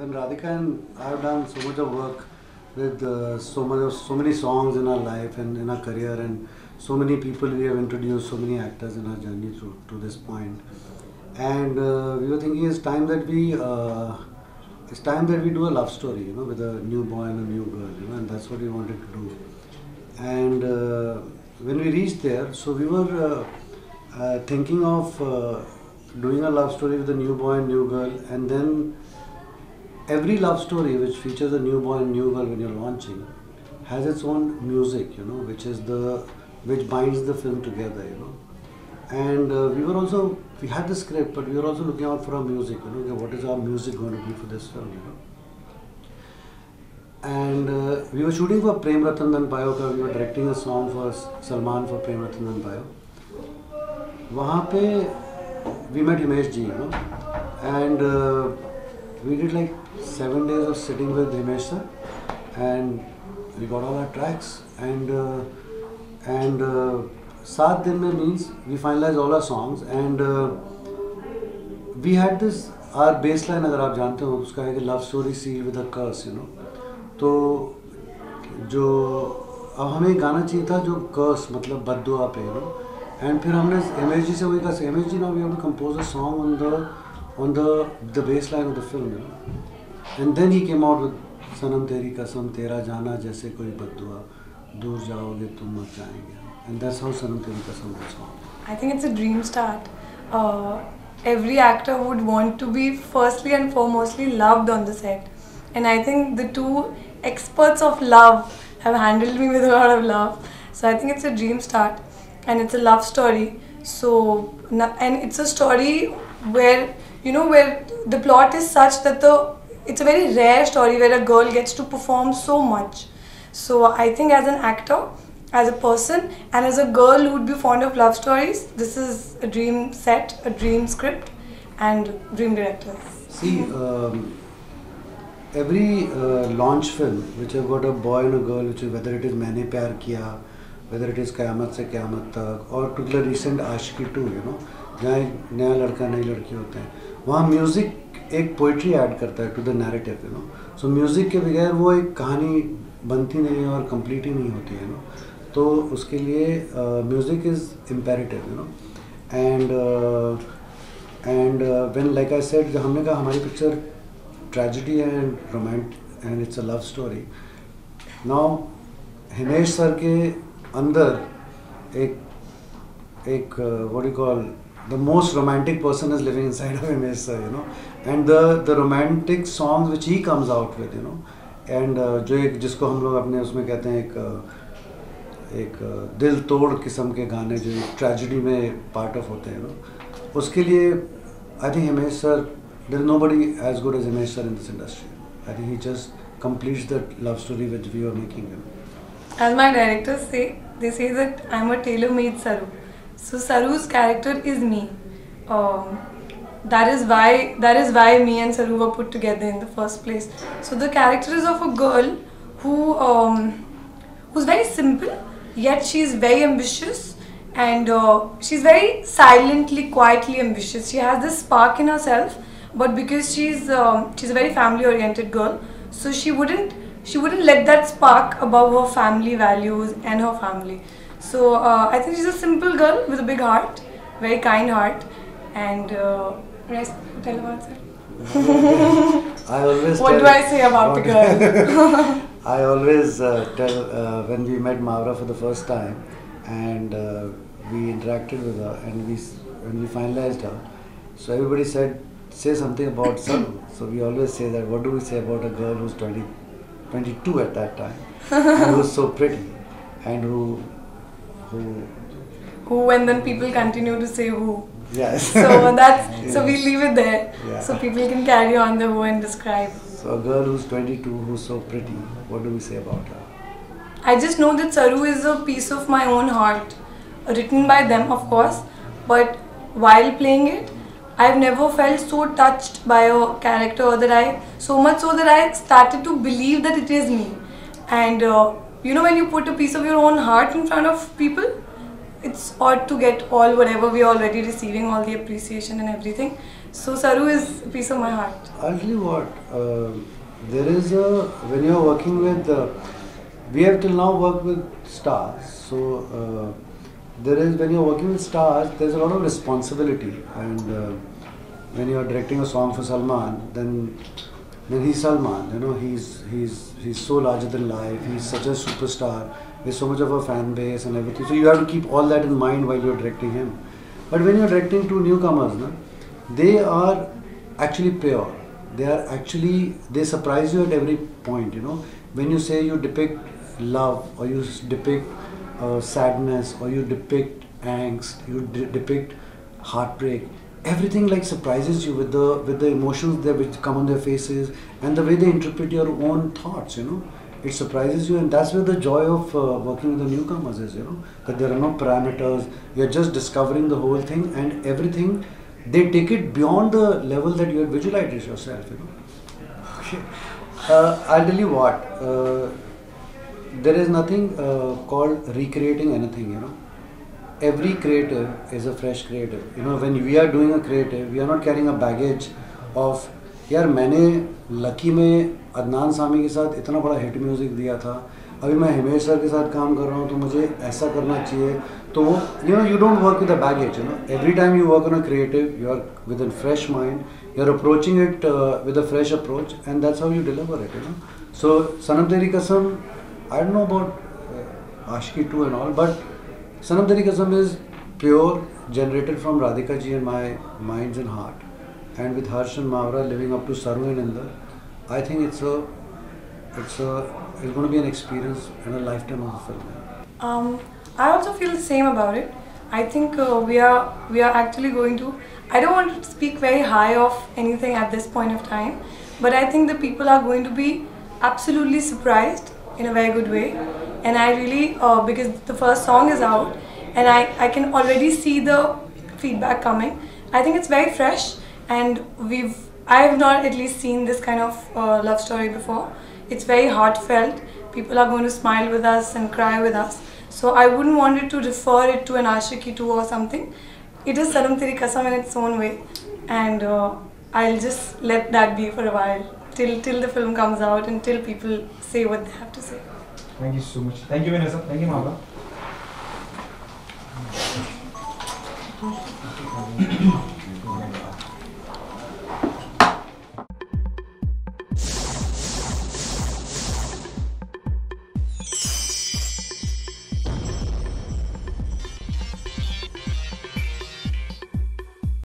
when Radhika and I have done so much of work with uh, so much of so many songs in our life and in our career, and so many people we have introduced, so many actors in our journey to, to this point. And uh, we were thinking it's time that we uh, it's time that we do a love story, you know, with a new boy and a new girl, you know, and that's what we wanted to do. And uh, when we reached there, so we were uh, uh, thinking of doing a love story with a new boy and new girl, and then every love story which features a new boy and new girl when you're launching has its own music, you know, which is the which binds the film together, you know. And uh, we were also we had the script, but we were also looking out for our music, you know, okay, what is our music going to be for this film, you know. And uh, we were shooting for Prem Ratan Dhan Payo, we were directing a song for Salman for Prem Ratan Dhan Payo. वहाँ पे we met Himesh ji you we did like seven days of sitting with Himesh sir, and we got all our tracks, and uh, and uh, सात दिन में means we finalized all our songs, and uh, we had this our baseline अगर आप जानते हो उसका है कि love story sealed with a curse, you know, तो जो अब हमें गाना चाहिए था जो कर्स मतलब बददुआ पे यू नो एंड फिर हमने एम एस जी से वही कहा M S G now we have to compose a song on the on the the baseline of the film, you know. And then he came out with Sanam Teri Kasam Tera Jana Jaise Koi Badua, Dur Jaoge Tum Mat Jayenge. And that's how Sanam Teri Kasam was formed. I think it's a dream start. Uh, every actor would want to be firstly and foremostly loved on the set. And I think the two experts of love have handled me with a lot of love. So I think it's a dream start and it's a love story. So, and it's a story where you know, where the plot is such that the it's a very rare story where a girl gets to perform so much. So I think as an actor, as a person, and as a girl who would be fond of love stories, this is a dream set, a dream script, and dream directors. See, um, every uh, launch film which have got a boy and a girl, which is, whether it is Maine Pyar Kiya, whether it is Kayamat Se Kayamat Tak, or to the recent Aashiqui 2, you know, जहाँ नया लड़का नई लड़की होते हैं, वहाँ music एक poetry add करता है to the narrative, you know. So music के बगैर वो एक कहानी बनती नहीं है और कंप्लीट ही नहीं होती है, नो. तो उसके लिए music is imperative, you know. And and when like I said हमने कहा हमारी picture tragedy and romance and it's a love story now Himesh sir के अंदर एक एक what you call the most romantic person is living inside of Himesh sir you know and the the romantic songs which he comes out with you know and जो एक जिसको हम लोग अपने उसमें कहते हैं एक uh, एक uh, दिल तोड़ किस्म के गाने जो ट्रेजिडी में पार्ट ऑफ़ होते हैं नो उसके लिए I think Himesh sir there nobody as good as Himesh sir in this industry I think he just completes the love story which we were making. You know. As my directors say, they say that I'm a tailor-made Saru. So Saru's character is me. Um, that is why that is why me and Saru were put together in the first place. So the character is of a girl who um, who's very simple, yet she's very ambitious and uh, she's very silently, quietly ambitious. She has this spark in herself, but because she's um, she's a very family-oriented girl, so she wouldn't she wouldn't let that spark above her family values and her family. So uh, I think she's a simple girl with a big heart, very kind heart, and uh, rest tell about her. I always What tell do I say about the girl? I always uh, tell uh, when we met Mawra for the first time and uh, we interacted with her and we when we finalized her, so everybody said say something about Saru. So we always say that what do we say about a girl who's 20, 22 at that time and who's so pretty and who who who and then people continue to say who. yes. So that's so we leave it there, Yeah. so people can carry on the who and describe. So a girl who's 22 who's so pretty, what do we say about her? I just know that Saru is a piece of my own heart, written by them, of course. But while playing it, I've never felt so touched by a character that I, so much so that I started to believe that it is me. And uh, you know, when you put a piece of your own heart in front of people, it's odd to get all whatever we're already receiving, all the appreciation and everything. So Saru is a piece of my heart. You what, uh, there is a, when you're working with, uh, we have till now worked with stars. So uh, there is, when you're working with stars, there's a lot of responsibility. And uh, when you're directing a song for Salman, then then he's Salman. You know, he's he's he's so larger than life. He's such a superstar. There's so much of a fan base and everything. So you have to keep all that in mind while you're directing him. But when you're directing two newcomers, na, they are actually pure. They are actually they surprise you at every point. You know, when you say you depict love or you depict uh, sadness or you depict angst, you de- depict heartbreak everything like surprises you with the with the emotions that which come on their faces and the way they interpret your own thoughts you know? It surprises you and that's where the joy of uh, working with the newcomers is you know? That there are no parameters you're just discovering the whole thing and everything they take it beyond the level that you had visualized yourself you know? Okay. Uh, i'll tell you what uh, there is nothing uh, called recreating anything you know every creative is a fresh creative. You know, when we are doing a creative, we are not carrying a baggage of यार मैंने lucky में अदनान सामी के साथ इतना बड़ा hit music दिया था। अभी मैं हिमेश सर के साथ काम कर रहा हूँ तो मुझे ऐसा करना चाहिए। तो वो you know you don't work with a baggage you know every time you work on a creative you are with in fresh mind you are approaching it with a fresh approach and that's how you deliver it you know so Sanam Teri Kasam I don't know about Aashiqui two and all but Sanam Teri Kasam is pure, generated from Radhika ji and my minds and heart. And with Harsh and Mawra living up to Saru and Inder, I think it's a, it's a, it's going to be an experience and a lifetime of a film. Um, I also feel the same about it. I think uh, we are we are actually going to. I don't want to speak very high of anything at this point of time, but I think the people are going to be absolutely surprised in a very good way and I really uh, because the first song is out and I, I can already see the feedback coming. I think it's very fresh and we've I have not at least seen this kind of uh, love story before. It's very heartfelt. People are going to smile with us and cry with us. So I wouldn't want it to refer it to an Aashiqui 2 or something. It is Sanam Teri Kasam in its own way and uh, I'll just let that be for a while till till the film comes out and till people say what they have to say. Thank you so much. Thank you, Vanessa. Thank you, Mama.